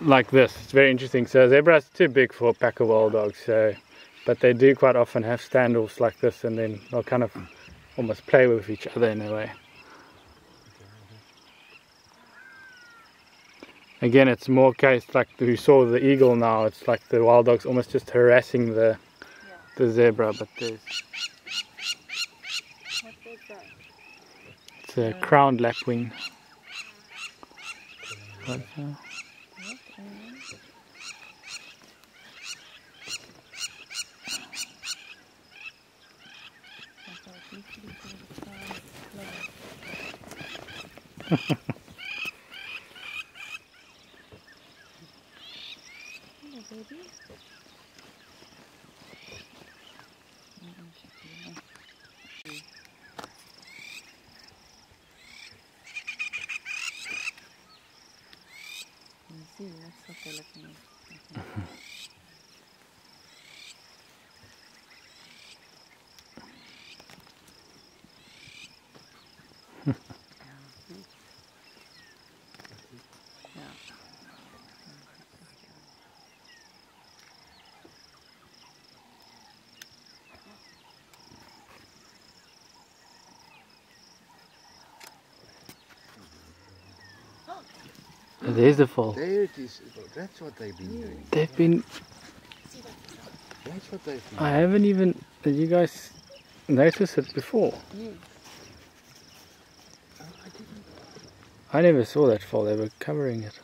like this. It's very interesting. So zebra's too big for a pack of wild dogs. So, but they do quite often have standoffs like this, and then they'll kind of almost play with each other in a way. Again, it's more case like we saw the eagle now. It's like the wild dog's almost just harassing the Yeah. the zebra, but there's it's a crowned lapwing. Right there. Hello, mm-hmm. baby. See, that's what they're looking at. Yeah. There's the foal. There it is. That's what they've been doing. They've been. That's what they've been I haven't even. Did you guys notice it before? Yes. I didn't. I never saw that foal. They were covering it.